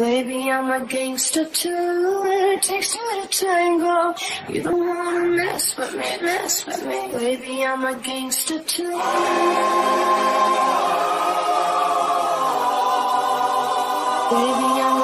Baby, I'm a gangster too. It takes two to tango. You don't wanna mess with me, mess with me. Baby, I'm a gangster too. Baby, I'm a.